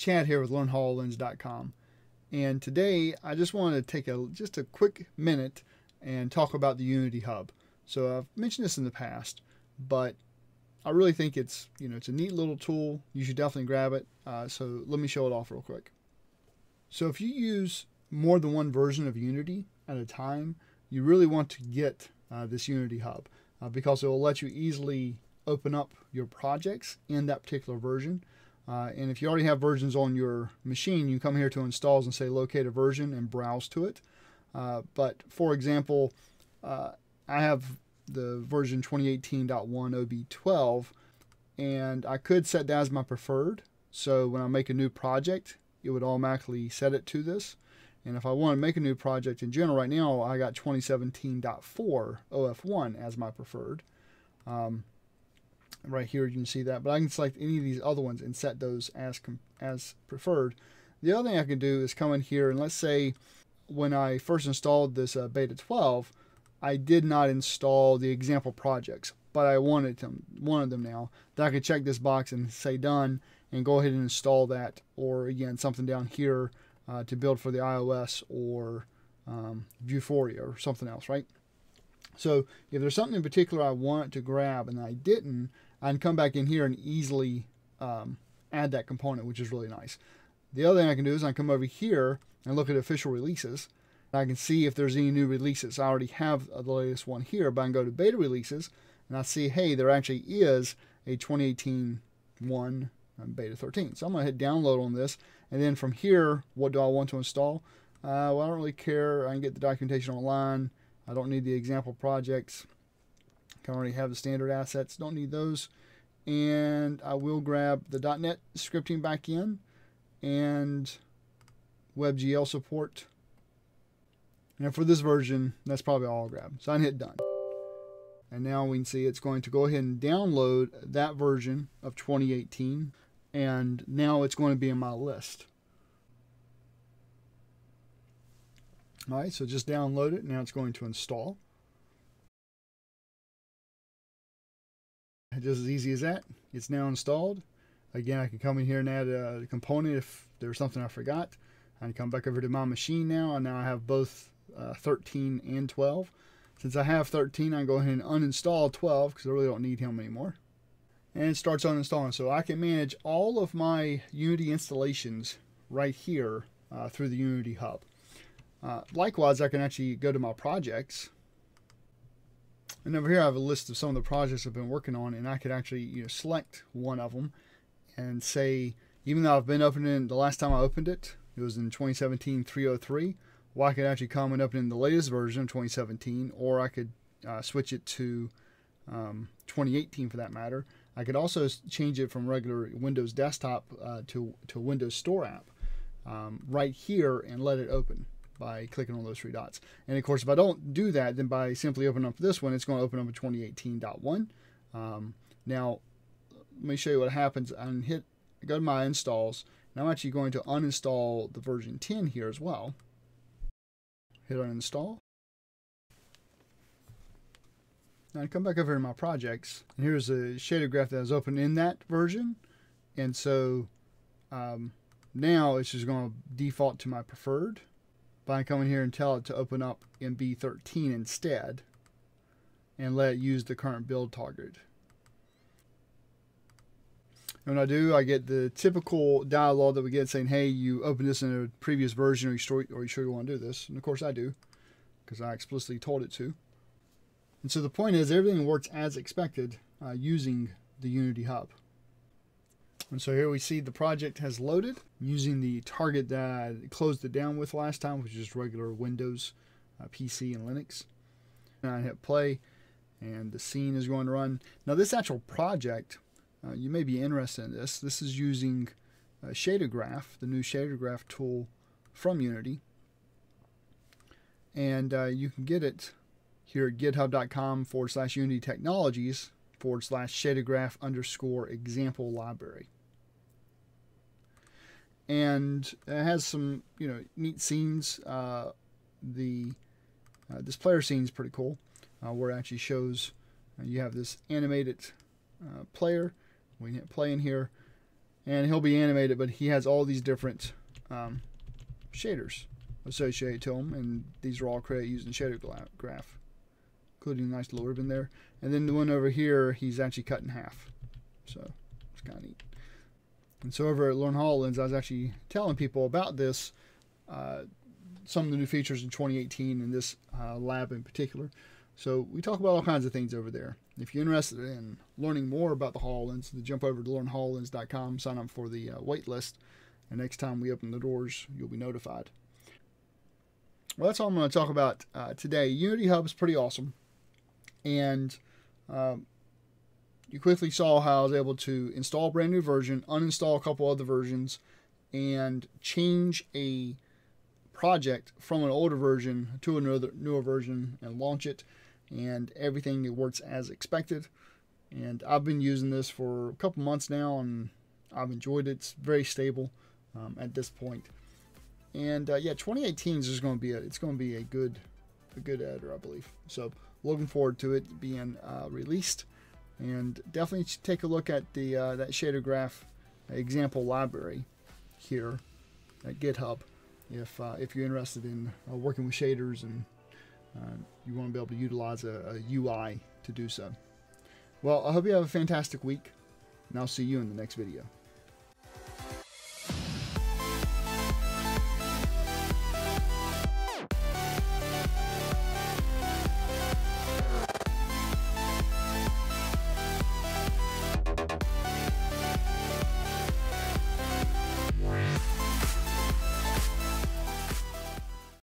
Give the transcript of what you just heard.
Chad here with LearnHoloLens.com, and today I just wanted to take a just a quick minute and talk about the Unity Hub. So I've mentioned this in the past, but I really think it's you know it's a neat little tool. You should definitely grab it. Uh, so let me show it off real quick. So if you use more than one version of Unity at a time, you really want to get uh, this Unity Hub uh, because it will let you easily open up your projects in that particular version. Uh, and if you already have versions on your machine, you can come here to installs and say locate a version and browse to it. Uh, but for example, uh, I have the version 2018.1 OB12 and I could set that as my preferred. So when I make a new project, it would automatically set it to this. And if I want to make a new project in general, right now I got 2017.4 OF1 as my preferred. Um, right here you can see that, but I can select any of these other ones and set those as as preferred. The other thing I can do is come in here and let's say when I first installed this uh, beta 12, I did not install the example projects, but I wanted them, wanted them now. Then I could check this box and say done and go ahead and install that, or again something down here uh, to build for the iOS or um, Vuforia or something else, right? So if there's something in particular I want to grab and I didn't, I can come back in here and easily um, add that component, which is really nice. The other thing I can do is I can come over here and look at official releases. I can see if there's any new releases. I already have the latest one here, but I can go to beta releases and I see, hey, there actually is a 2018 one beta 13. So I'm going to hit download on this. And then from here, what do I want to install? Uh, well, I don't really care. I can get the documentation online. I don't need the example projects. I already have the standard assets. Don't need those. And I will grab the .NET scripting backend and WebGL support. And for this version, that's probably all I'll grab. So I hit done. And now we can see it's going to go ahead and download that version of 2018 and now it's going to be in my list. All right, so just download it. Now it's going to install. Just as easy as that. It's now installed. Again, I can come in here and add a component if there's something I forgot. I can come back over to my machine now, and now I have both uh, 13 and 12. Since I have 13, I go ahead and uninstall 12 because I really don't need him anymore and it starts uninstalling. So I can manage all of my Unity installations right here uh, through the Unity Hub. Uh, likewise, I can actually go to my projects. And over here I have a list of some of the projects I've been working on and I could actually you know, select one of them and say, even though I've been opening the last time I opened it, it was in 2017 303, well I could actually come and open in the latest version of 2017 or I could uh, switch it to um, 2018 for that matter. I could also change it from regular Windows desktop uh, to, to Windows Store app um, right here and let it open by clicking on those three dots. And of course, if I don't do that, then by simply opening up this one, it's going to open up a 2018.1. Um, now, let me show you what happens. I hit go to my installs, and I'm actually going to uninstall the version 10 here as well. Hit uninstall. Now I come back over to my projects, and here's a shader graph that was open in that version. And so um, now it's just going to default to my preferred. But I come in here and tell it to open up MB13 instead and let it use the current build target. And when I do, I get the typical dialog that we get saying, hey, you opened this in a previous version, or you, sure, or you sure you want to do this? And of course I do, because I explicitly told it to. And so the point is everything works as expected uh, using the Unity Hub. And so here we see the project has loaded using the target that I closed it down with last time, which is regular Windows, uh, PC, and Linux. And I hit play, and the scene is going to run. Now this actual project, uh, you may be interested in this. This is using uh, Shader Graph, the new Shader Graph tool from Unity. And uh, you can get it here at github.com forward slash unity technologies forward slash shadergraph underscore example library. And it has some, you know, neat scenes. Uh, the uh, this player scene is pretty cool, uh, where it actually shows uh, you have this animated uh, player. We hit play in here, and he'll be animated, but he has all these different um, shaders associated to him, and these are all created using shader graph, including a nice little ribbon there. And then the one over here, he's actually cut in half, so it's kind of neat. And so over at Learn HoloLens, I was actually telling people about this, uh, some of the new features in 2018 in this uh, lab in particular. So we talk about all kinds of things over there. If you're interested in learning more about the then jump over to learnhololens.com, sign up for the uh, wait list, and next time we open the doors, you'll be notified. Well, that's all I'm going to talk about uh, today. Unity Hub is pretty awesome, and um, you quickly saw how I was able to install a brand new version, uninstall a couple other versions, and change a project from an older version to another newer version and launch it and everything works as expected. And I've been using this for a couple months now and I've enjoyed it. It's very stable um, at this point. And uh, yeah 2018 is just going to be a it's going to be a good a good editor I believe. So looking forward to it being uh, released and definitely take a look at the uh, that shader graph example library here at GitHub if uh, if you're interested in uh, working with shaders and uh, you want to be able to utilize a, a UI to do so. Well, I hope you have a fantastic week, and I'll see you in the next video.